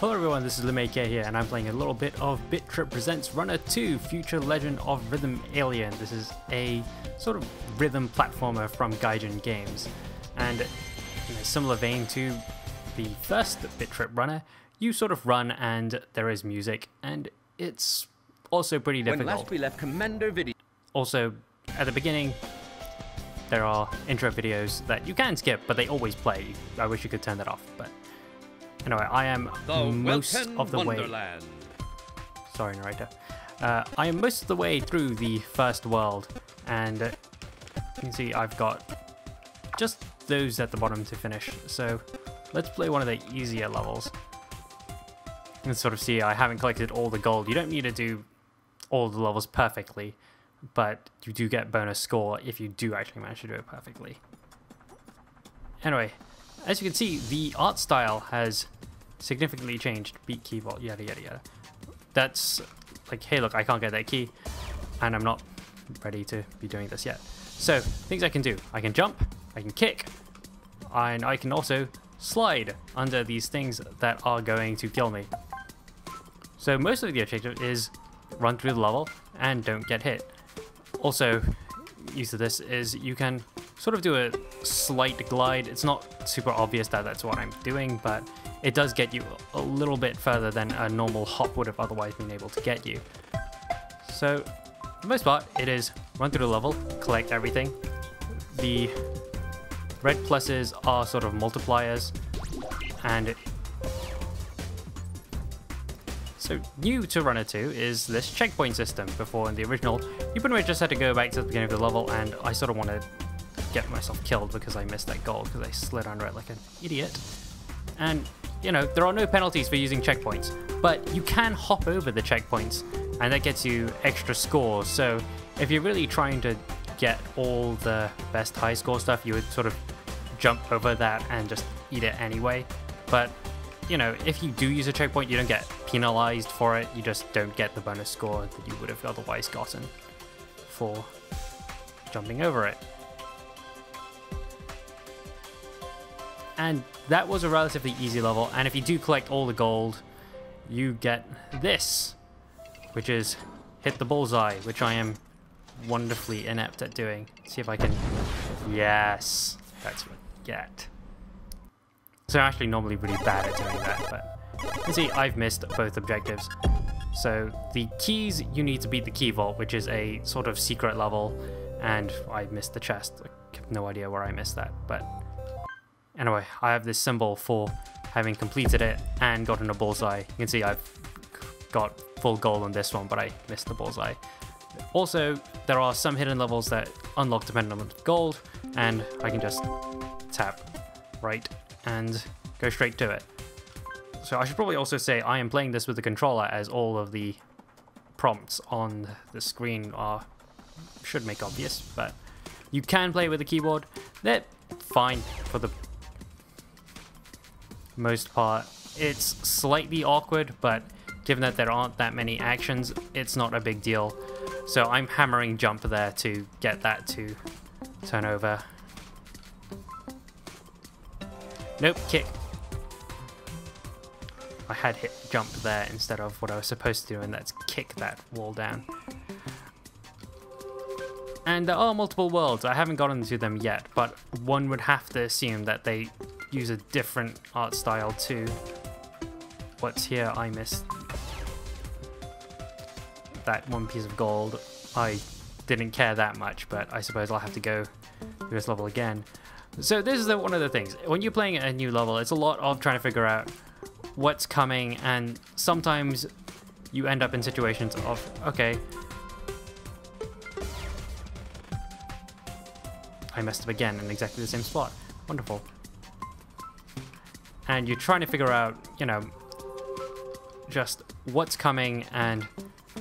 Hello everyone, this is limak here, and I'm playing a little bit of Bit Trip Presents Runner 2 Future Legend of Rhythm Alien. This is a sort of rhythm platformer from Gaijin Games. And in a similar vein to the first Bit Trip Runner, you sort of run and there is music, and it's also pretty difficult. When last we left Commander Video. Also, at the beginning, there are intro videos that you can skip, but they always play. I wish you could turn that off, but anyway, I am The most Wilton of the way. Sorry, narrator. Uh, I am most of the way through the first world, and uh, you can see I've got just those at the bottom to finish. So let's play one of the easier levels. And sort of see I haven't collected all the gold. You don't need to do all the levels perfectly, but you do get bonus score if you do actually manage to do it perfectly. Anyway, as you can see, the art style has significantly changed. Beat keyboard, yada yada yada. That's like, hey look, I can't get that key, and I'm not ready to be doing this yet. So, things I can do. I can jump, I can kick, and I can also slide under these things that are going to kill me. So most of the objective is run through the level and don't get hit. Also, use of this is you can sort of do a slight glide. It's not super obvious that that's what I'm doing, but it does get you a little bit further than a normal hop would have otherwise been able to get you. So, for the most part, it is run through the level, collect everything. The red pluses are sort of multipliers, and so new to Runner 2 is this checkpoint system. Before in the original, you pretty much just had to go back to the beginning of the level, and I sort of want to get myself killed because I missed that goal because I slid under it like an idiot. And, you know, there are no penalties for using checkpoints, but you can hop over the checkpoints, and that gets you extra scores. So if you're really trying to get all the best high score stuff, you would sort of jump over that and just eat it anyway. But you know, if you do use a checkpoint, you don't get penalized for it. You just don't get the bonus score that you would have otherwise gotten for jumping over it. And that was a relatively easy level. And if you do collect all the gold, you get this, which is hit the bullseye, which I am wonderfully inept at doing. see if I can. Yes, that's what I get. So I'm actually normally really bad at doing that, but you can see I've missed both objectives. So the keys, you need to beat the key vault, which is a sort of secret level, and I missed the chest. I have no idea where I missed that, but anyway, I have this symbol for having completed it and gotten a bullseye. You can see I've got full gold on this one, but I missed the bullseye. Also, there are some hidden levels that unlock depending on gold, and I can just tap right and go straight to it. So I should probably also say I am playing this with the controller as all of the prompts on the screen are should make obvious, but you can play with the keyboard. They're fine for the most part. It's slightly awkward, but given that there aren't that many actions, it's not a big deal. So I'm hammering jump there to get that to turn over. Nope, kick. I had hit jump there instead of what I was supposed to do, and that's kick that wall down. And there are multiple worlds. I haven't gotten to them yet, but one would have to assume that they use a different art style too. What's here? I missed that one piece of gold. I didn't care that much, but I suppose I'll have to go through this level again. So this is the, one of the things. When you're playing a new level, it's a lot of trying to figure out what's coming, and sometimes you end up in situations of, okay, I messed up again in exactly the same spot. Wonderful. And you're trying to figure out, you know, just what's coming and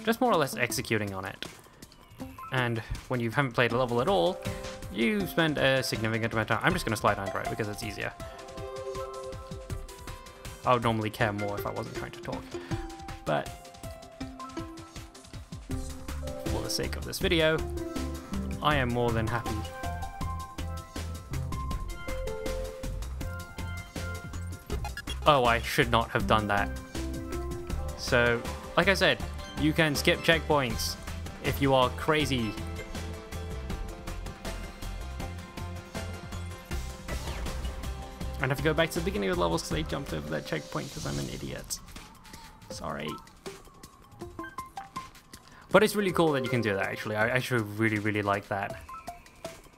just more or less executing on it. And when you haven't played a level at all, you spend a significant amount of time. I'm just going to slide under it because it's easier. I would normally care more if I wasn't trying to talk. But for the sake of this video, I am more than happy oh, I should not have done that. So, like I said, you can skip checkpoints if you are crazy. And have to go back to the beginning of the levels because they jumped over that checkpoint because I'm an idiot. Sorry. But it's really cool that you can do that, actually. I actually really, really like that.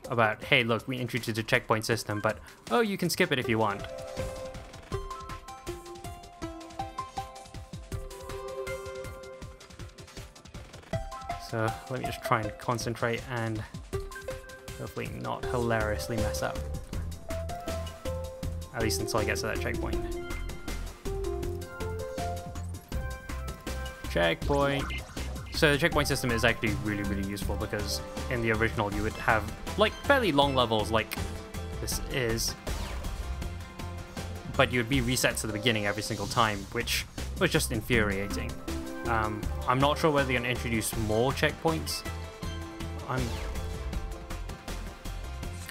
About, hey, look, we introduced a checkpoint system, but, oh, you can skip it if you want. So let me just try and concentrate and hopefully not hilariously mess up. At least until I get to that checkpoint. Checkpoint. So the checkpoint system is actually really, really useful because in the original you would have like fairly long levels like this is, but you'd be reset to the beginning every single time, which was just infuriating. Um, I'm not sure whether they're going to introduce more checkpoints. I'm...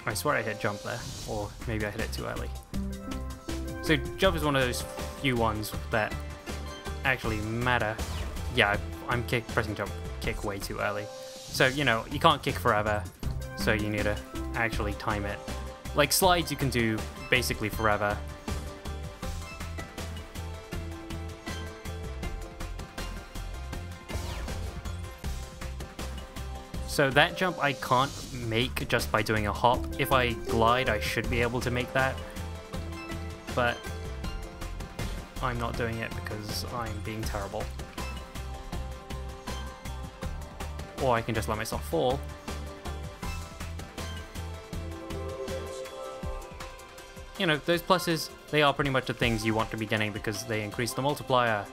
I swear I hit jump there, or maybe I hit it too early. So jump is one of those few ones that actually matter. Yeah, I'm kick, pressing jump kick way too early. So, you know, you can't kick forever, so you need to actually time it. Like slides you can do basically forever, So that jump I can't make just by doing a hop. If I glide, I should be able to make that. But I'm not doing it because I'm being terrible. Or I can just let myself fall. You know, those pluses, they are pretty much the things you want to be getting because they increase the multiplier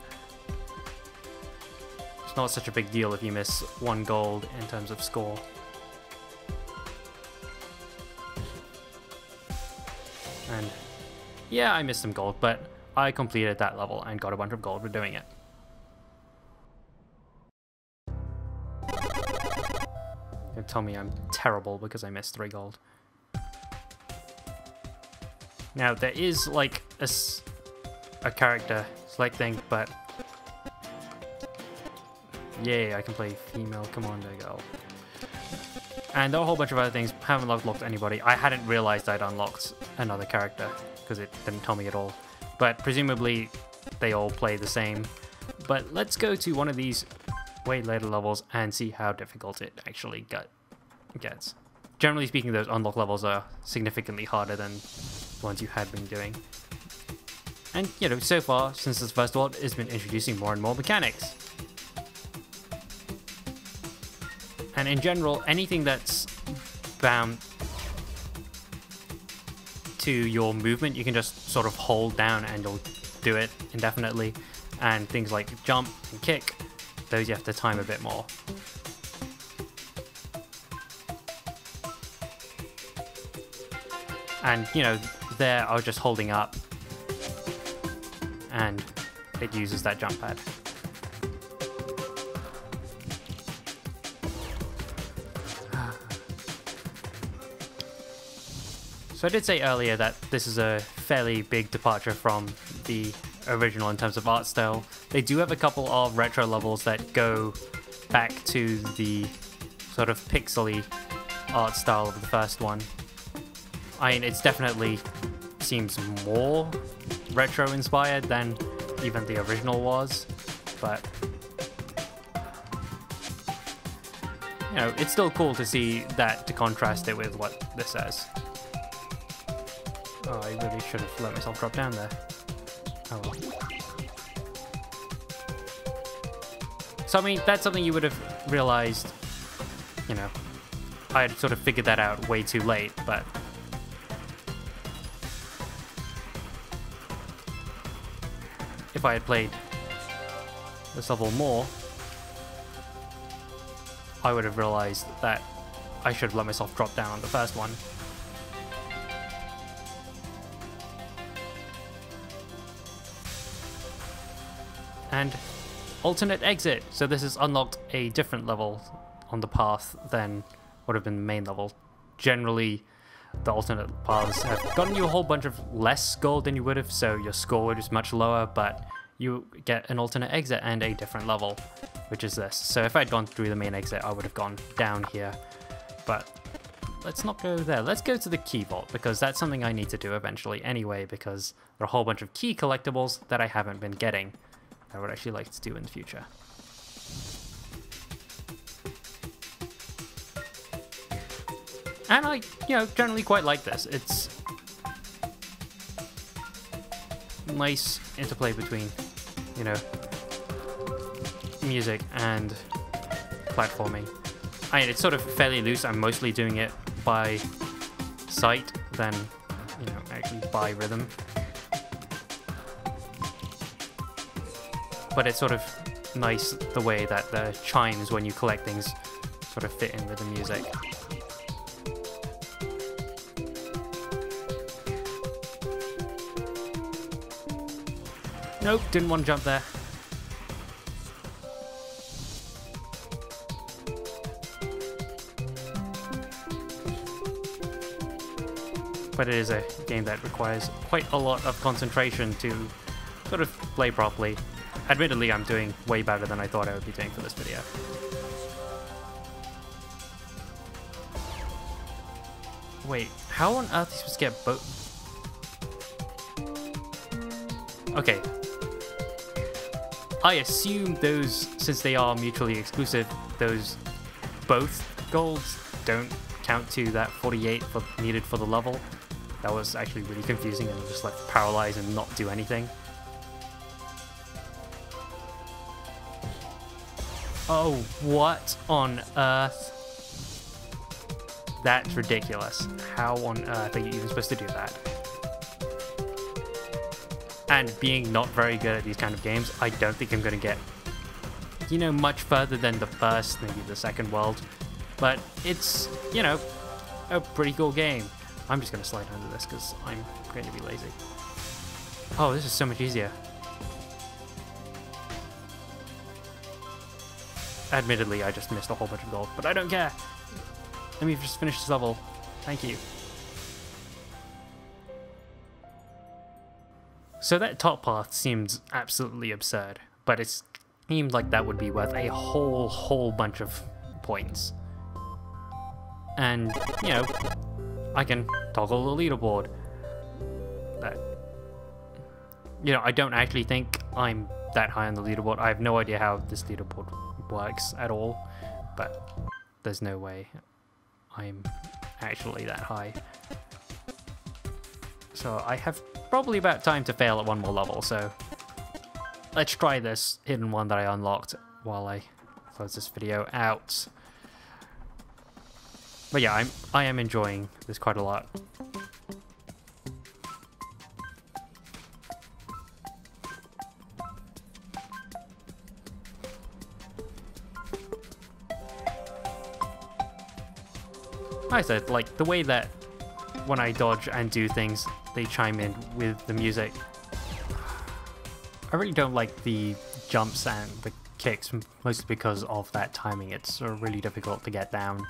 not such a big deal if you miss one gold in terms of score. And yeah, I missed some gold, but I completed that level and got a bunch of gold for doing it. Don't tell me I'm terrible because I missed three gold. Now, there is like a, a character selecting, but Yay, I can play female commander girl. And a whole bunch of other things. Haven't unlocked anybody. I hadn't realized I'd unlocked another character because it didn't tell me at all. But presumably they all play the same. But let's go to one of these way later levels and see how difficult it actually get, gets. Generally speaking, those unlock levels are significantly harder than the ones you had been doing. And, you know, so far, since this first world, it's been introducing more and more mechanics. And in general, anything that's bound to your movement, you can just sort of hold down and you'll do it indefinitely. And things like jump and kick, those you have to time a bit more. And, you know, there I was just holding up and it uses that jump pad. So I did say earlier that this is a fairly big departure from the original in terms of art style. They do have a couple of retro levels that go back to the sort of pixely art style of the first one. I mean, it's definitely seems more retro inspired than even the original was, but you know, it's still cool to see that to contrast it with what this says. Oh, I really should have let myself drop down there. Oh well. So I mean, that's something you would have realized, you know, I had sort of figured that out way too late, but... If I had played this level more, I would have realized that I should have let myself drop down on the first one. And alternate exit. So this has unlocked a different level on the path than would have been the main level. Generally, the alternate paths have gotten you a whole bunch of less gold than you would have, so your score is much lower, but you get an alternate exit and a different level, which is this. So if I'd gone through the main exit, I would have gone down here, but let's not go there. Let's go to the key vault, because that's something I need to do eventually anyway, because there are a whole bunch of key collectibles that I haven't been getting I would actually like to do in the future. And I, you know, generally quite like this. It's nice interplay between, you know, music and platforming. I mean, it's sort of fairly loose. I'm mostly doing it by sight than, you know, actually by rhythm. But it's sort of nice the way that the chimes when you collect things sort of fit in with the music. Nope, didn't want to jump there. But it is a game that requires quite a lot of concentration to sort of play properly. Admittedly, I'm doing way better than I thought I would be doing for this video. Wait, how on earth are you supposed to get both? Okay, I assume those, since they are mutually exclusive, those both golds don't count to that 48 for, needed for the level. That was actually really confusing and just like paralyze and not do anything. Oh, what on earth? That's ridiculous. How on earth are you even supposed to do that? And being not very good at these kind of games, I don't think I'm going to get, you know, much further than the first, maybe the second world. But it's, you know, a pretty cool game. I'm just going to slide under this because I'm going to be lazy. Oh, this is so much easier. Admittedly, I just missed a whole bunch of gold, but I don't care. Let me just finish this level. Thank you. So that top path seems absolutely absurd, but it seemed like that would be worth a whole, whole bunch of points. And, you know, I can toggle the leaderboard. That, you know, I don't actually think I'm that high on the leaderboard. I have no idea how this leaderboard works at all, but there's no way I'm actually that high. So I have probably about time to fail at one more level, so let's try this hidden one that I unlocked while I close this video out. But yeah, I'm I am enjoying this quite a lot. I said, like, the way that when I dodge and do things, they chime in with the music. I really don't like the jumps and the kicks, mostly because of that timing. It's uh, really difficult to get down.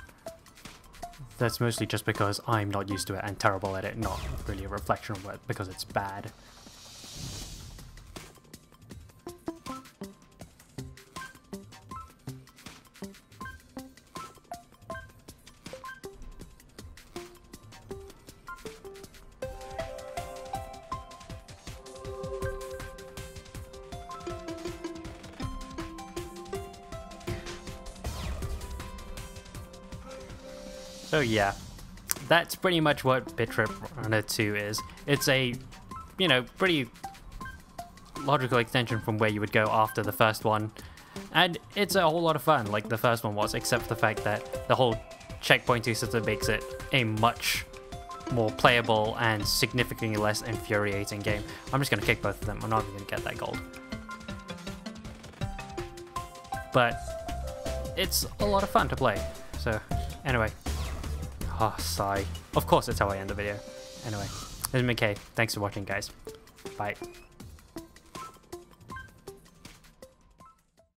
That's mostly just because I'm not used to it and terrible at it, not really a reflection of it because it's bad. So yeah, that's pretty much what Bit Trip Runner 2 is. It's a, you know, pretty logical extension from where you would go after the first one. And it's a whole lot of fun, like the first one was, except for the fact that the whole checkpointing system makes it a much more playable and significantly less infuriating game. I'm just going to kick both of them. I'm not even going to get that gold. But it's a lot of fun to play. So anyway, Oh, sigh. Of course that's how I end the video. Anyway, this is limak. Thanks for watching, guys. Bye.